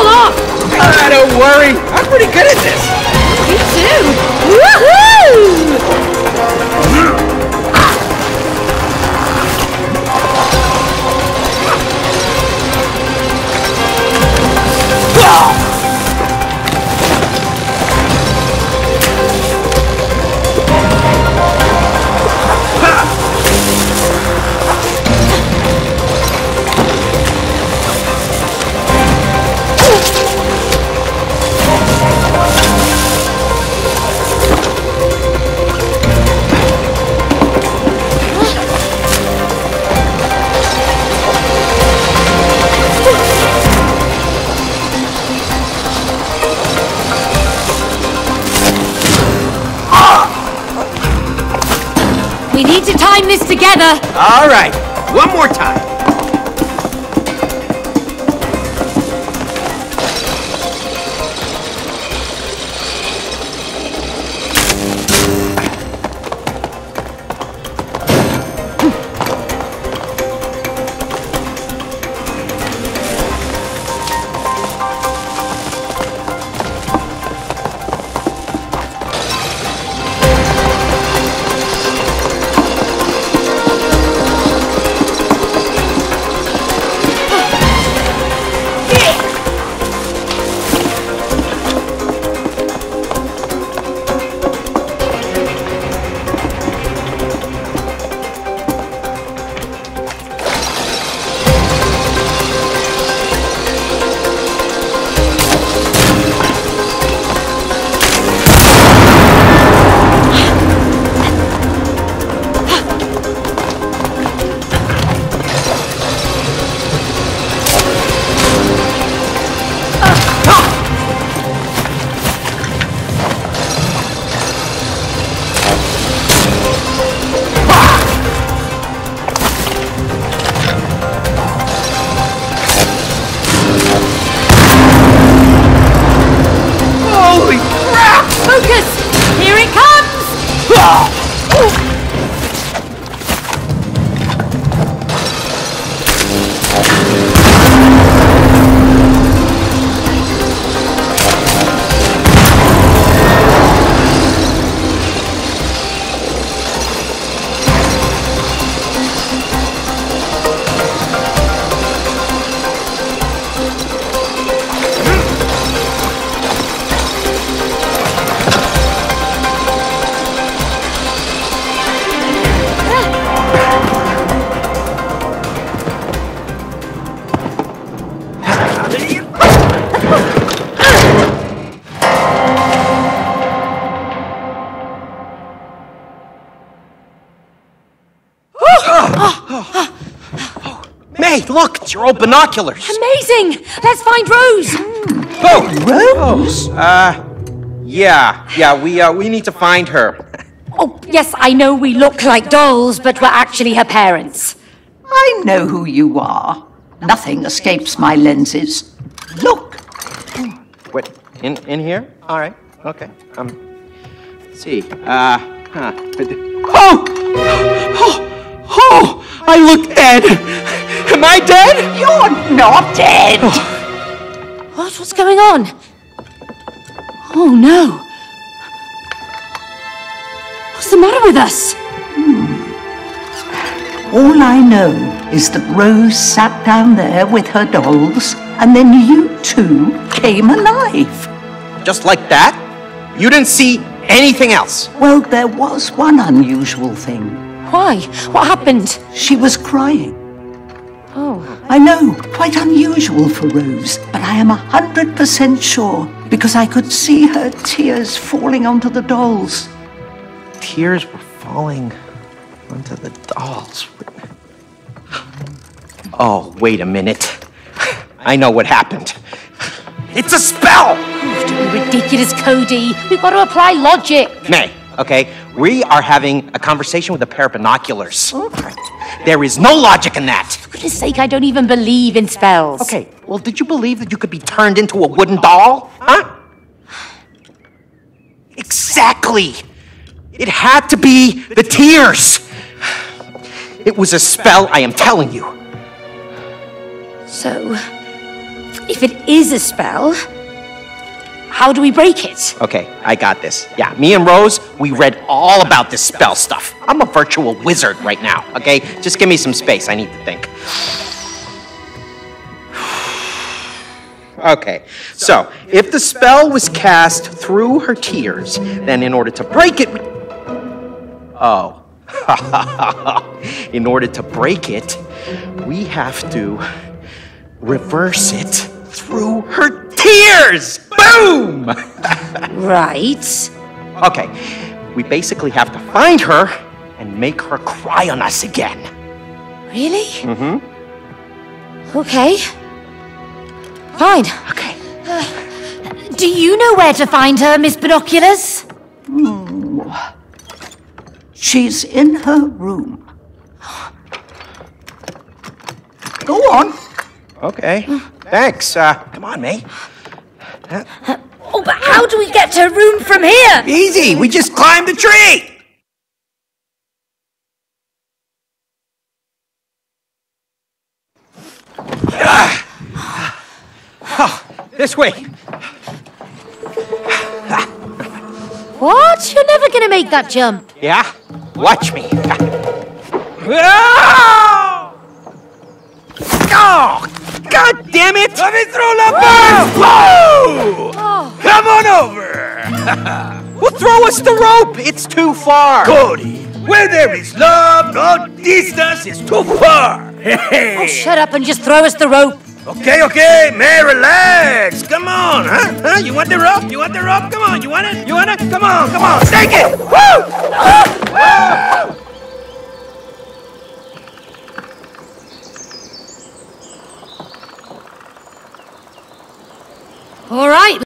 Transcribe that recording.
just off! Ah, don't worry. I'm pretty good at this. Me too! Woohoo! This together! All right. One more time. It's your old binoculars. Amazing! Let's find Rose! Oh, Rose? Uh, yeah, yeah, we, uh, we need to find her. Oh, yes, I know we look like dolls, but we're actually her parents. I know who you are. Nothing escapes my lenses. Look, What, in, in here? All right, okay. Um, let's see, uh, huh. Oh! Oh! Oh! I look dead! Am I dead? you're not dead. Oh. What? What's going on? Oh no! What's the matter with us? Hmm. All I know is that Rose sat down there with her dolls, and then you two came alive. Just like that? You didn't see anything else? Well, there was one unusual thing. Why? What happened? She was crying. Oh. I know, quite unusual for Rose, but I am a hundred percent sure because I could see her tears falling onto the dolls. Tears were falling onto the dolls. Oh, wait a minute. I know what happened. It's a spell! Oh, don't be ridiculous, Cody. We've got to apply logic. May, okay? We are having a conversation with a pair of binoculars. There is no logic in that. For goodness sake, I don't even believe in spells. Okay, well, did you believe that you could be turned into a wooden doll? Huh? Exactly. It had to be the tears. It was a spell, I am telling you. So, if it is a spell, how do we break it? Okay, I got this. Yeah, me and Rose, we read all about this spell stuff. I'm a virtual wizard right now, okay? Just give me some space. I need to think. Okay, so if the spell was cast through her tears, then in order to break it. Oh. in order to break it, we have to reverse it through her tears! Boom! Right. Okay, we basically have to find her and make her cry on us again. Really? Mm-hmm. Okay. Fine. Okay. Do you know where to find her, Miss Binoculars? She's in her room. Go on. Okay. Thanks. Uh, come on, May. Oh, but how do we get to her room from here? Easy. We just climbed the tree. Ah. Oh, this way. What? You're never gonna make that jump. Yeah? Watch me. Ah! Oh! God damn it! Let me throw uh, the Whoa! Come on over! well, throw us the rope! It's too far! Cody, where there is love, no distance is too far. Oh, shut up and just throw us the rope. okay, okay, man, relax. Come on, huh? Huh? You want the rope? You want the rope? Come on, you want it? You want it? Come on, come on, take it! Woo! Woo! All right,